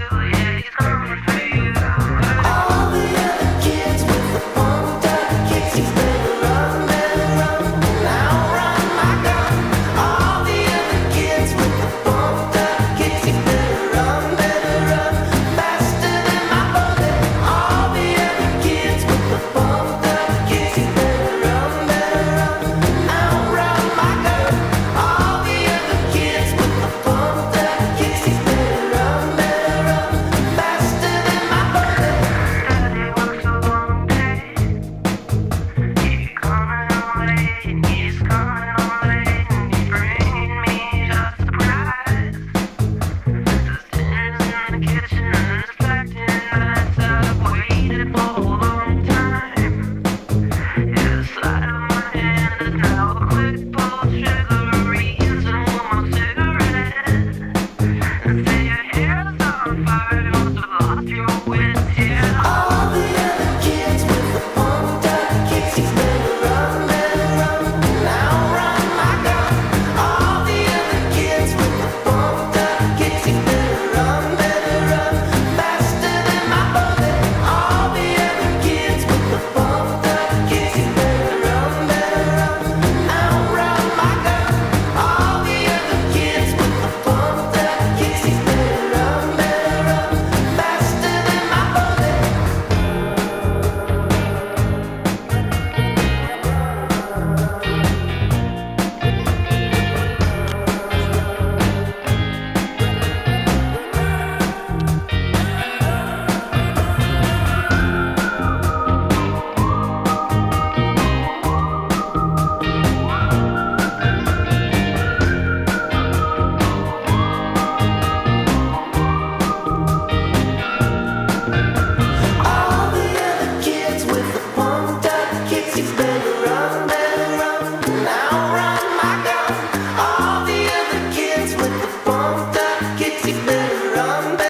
Hallelujah. run.